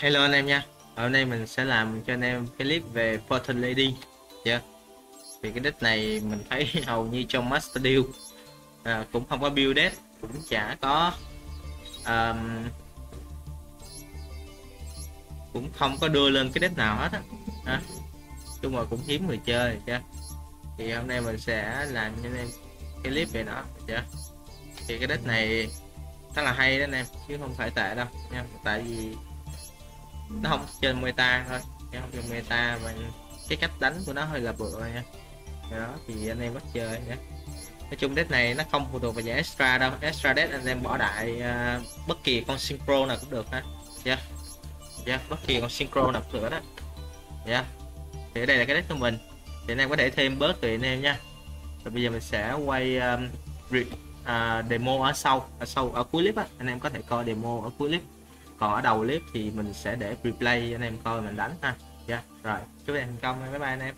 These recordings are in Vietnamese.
Hello anh em nha. Hôm nay mình sẽ làm cho anh em cái clip về Portal Lady. Dạ. Yeah. Thì cái deck này mình thấy hầu như trong Master Deal. À, Cũng không có build deck Cũng chả có um, Cũng không có đưa lên cái deck nào hết á. À, chung là cũng hiếm người chơi chứ Thì hôm nay mình sẽ làm cho anh em cái clip về nó chưa Thì cái deck này khá là hay đó anh em chứ không phải tệ đâu nha. Tại vì nó không trên meta thôi. Nó không trên meta và cái cách đánh của nó hơi là bựa nha. Đó thì anh em bắt chơi nhé nói chung deck này nó không phụ thuộc vào giải extra đâu. Extra deck anh em bỏ đại uh, bất kỳ con synchro nào cũng được ha. Yeah. Yeah, bất kỳ con synchro nào cũng được đó yeah. Dạ. thì đây là cái deck của mình. Thì anh em có thể thêm bớt tùy anh em nha. Rồi bây giờ mình sẽ quay um, uh, demo ở sau ở sau ở cuối clip á. Anh em có thể coi demo ở cuối clip còn ở đầu clip thì mình sẽ để replay anh em coi mình đánh ha. Dạ yeah. rồi. Chúc anh thành công bye bye anh em.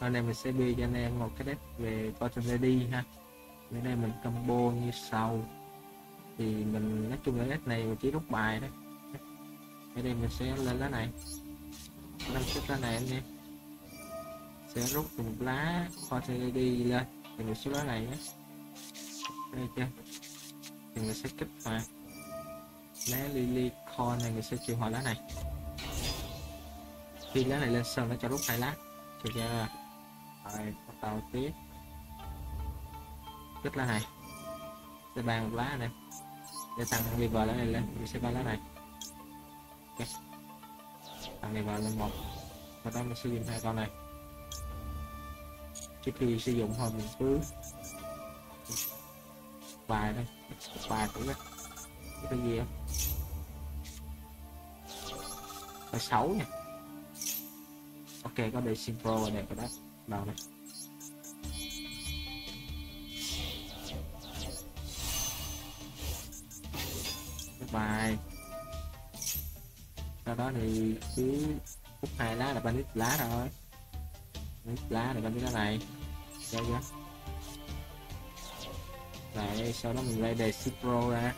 Hôm nay mình sẽ build cho anh em một cái deck về Bottom Lady ha. Bữa nay mình combo như sau. Thì mình, nói chung là deck này mình chỉ rút bài đấy ở đây mình sẽ lên lá này. Năm xếp lá này anh em. Sẽ rút một lá Bottom Lady lên. Thì mình xếp lá này nhé. Đây chưa? Thì mình sẽ kích hoạt. Lá Lily Corn này mình sẽ chịu hồi lá này. Khi lá này lên sân, nó cho rút hai lá. Được chưa? Rồi bắt đầu tiếp kích lá này sẽ bàn một lá này để tăng level lá này lên. Mình sẽ ba lá này. Okay. tăng level lên một. Và đó mình sử dụng hai con này. Trước khi sử dụng thôi, mình cứ bài đây bài cũng đấy cái gì không? Bài xấu nha. Ok, có đây simple và đẹp rồi đó đầu này. Bài sau đó thì cứ hút hai lá là bandit lá thôi. Bandit lá là bandit lá này. Chơi chưa? Lại sau đó mình lấy đề synchro ra.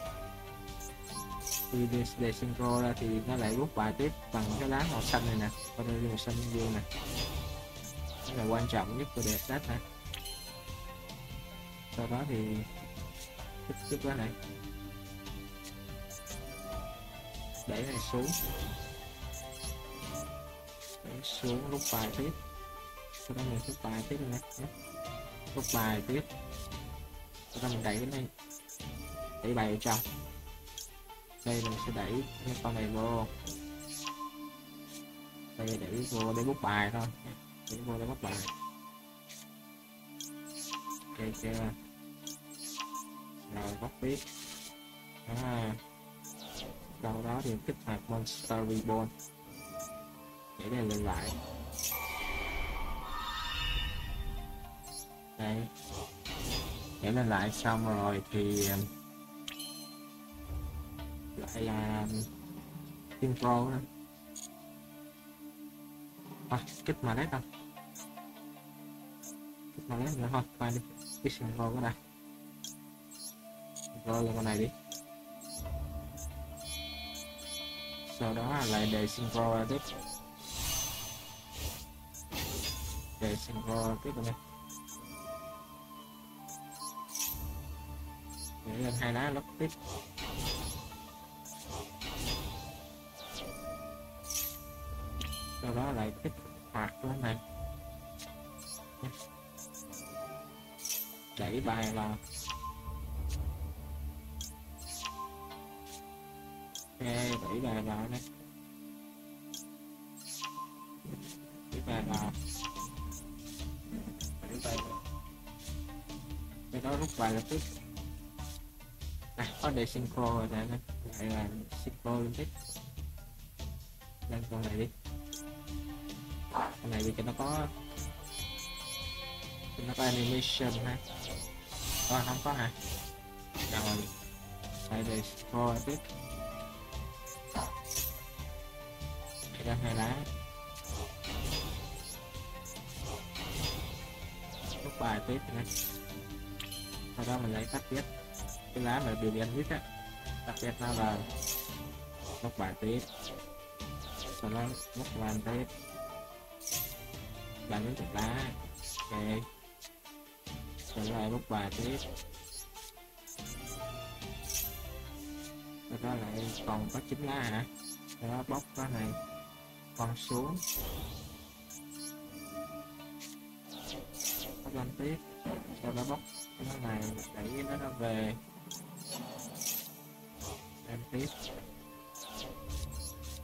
Khi đề, đề synchro ra thì nó lại rút bài tiếp bằng cái lá màu xanh này nè. Con màu xanh dương nè là quan trọng, nhất của đề set này. sau đó thì tích tiếp cái này. Đẩy này xuống. Đẩy xuống lúc bài tiếp. Sau đó mình sẽ bài tiếp này lúc bài tiếp. Sau đó mình đẩy cái này. Đẩy bài vào trong. Đây mình sẽ đẩy cái con này vô. Đây đẩy vô để bút bài thôi chúng tôi đã bắt bài. Ok chưa rồi bắt biết, à, sau đó thì kích hoạt monster reborn. Để đây lên lại. Đây. Để lên lại xong rồi thì um, lại là um, intro đó. À, kích mà đấy đâu kích mà nữa thôi quay đi. Cái Team Pro cái này. Rồi lên con này đi. Sau đó lại đề synchro ra tiếp. Để sinh synchro tiếp này để lên hai lá lóc tiếp. Sau đó lại kích hoạt cái này đẩy bài vào. Ok đẩy bài vào đây đẩy bài vào. Đẩy bài vào. Cái đó rút bài lập tức à có để synchro rồi nè. Lại là synchro liên tiếp. Lên con này đi. Con này thì cho nó có cho nó có animation ha à, không có hả? Rồi. Đây đây scroll tiếp. Để ra hai lá lúc bài tiếp này sau đó mình lấy cắt tiếp cái lá mà biểu hiện hết á cắt tiếp nó là lúc bài tiếp. Sau đó lúc bàn tiếp. Là những thịt lá. Ok rồi lại bút bài tiếp rồi đó lại còn có chín lá hả? Rồi đó bóc cái này. Còn xuống. Bóc lên tiếp. Rồi đó bóc cái này, đẩy nó nó về. Em tiếp.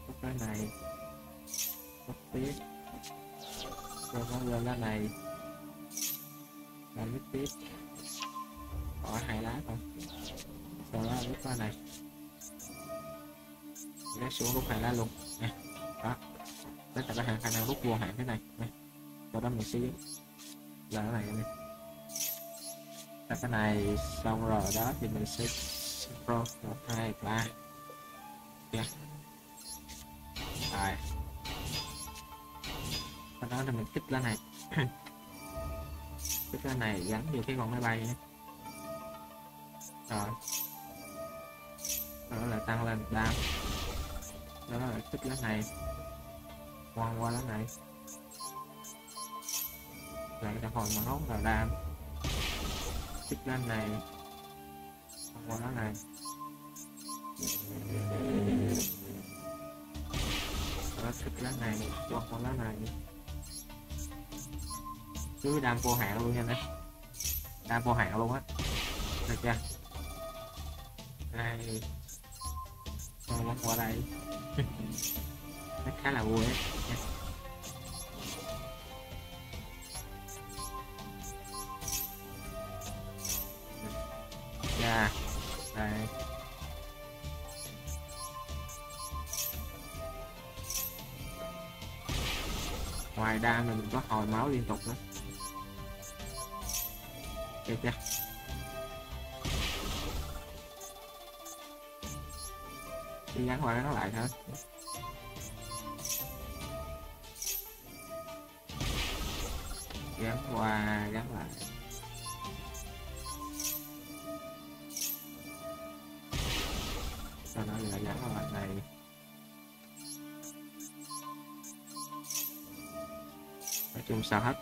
Bóc cái này. Bóc tiếp. Rồi nó lên lá này làm nước tiếp. Bỏ hai lá thôi sau đó lúc qua này. Nó xuống lúc hai lá luôn. Nè, đó. Tất cả các hàng khả năng rút vô hạn thế này. Nè sau đó mình sẽ là cái này nè. Cái này xong rồi, đó thì mình sẽ pro một, hai, ba. Yeah. rồi. Sau đó là mình kích lên này. cái cái này gắn vô cái con máy bay nhé rồi. Đó là tăng lên đam đó là tích lá này. Quăng qua lá này. Lại ta hồi máu vào đam tích lá này. Quăng qua lá này. Đó tích lá này. Quăng qua lá này cứ đam vô hạn luôn nha này đam vô hạn luôn á. Được chưa? Đây. Con bóng qua đây. Nó khá là vui á. Nha. Đây. Ngoài ra mình có hồi máu liên tục nữa được chưa đi gắn qua nó lại thôi gắn qua, gắn lại. Sau đó lại gắn vào mặt này? Nói chung sao hết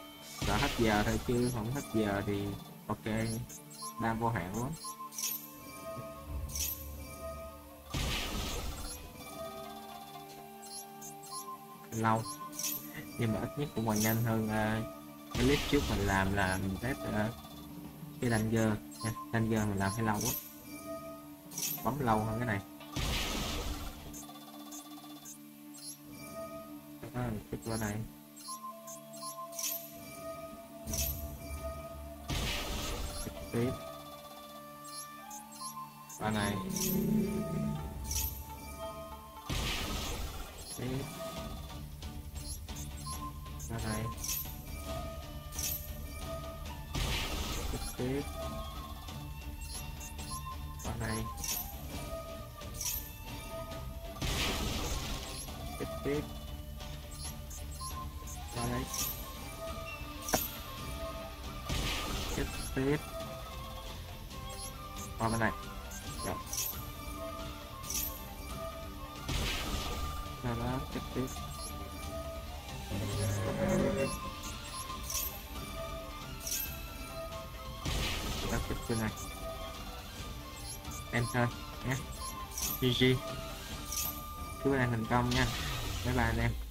sao hết giờ thôi chứ không hết giờ thì ok đang vô hạn quá lâu. Nhưng mà ít nhất cũng còn nhanh hơn uh, cái clip trước mình làm là mình test uh, cái đanh dơ nha đanh dơ mình làm hơi lâu quá. Bấm lâu hơn cái này. Ờ, Đó kích qua này tiếp. Ba này. Tiếp. Ba này. Tiếp tiếp. Ba này. Tiếp tiếp. Ba này. Tiếp tiếp qua bên này. Rồi nào đó tiếp tiếp ta tiếp bên này. Enter nhé. GG chúc anh thành công nha. Bye bye anh em.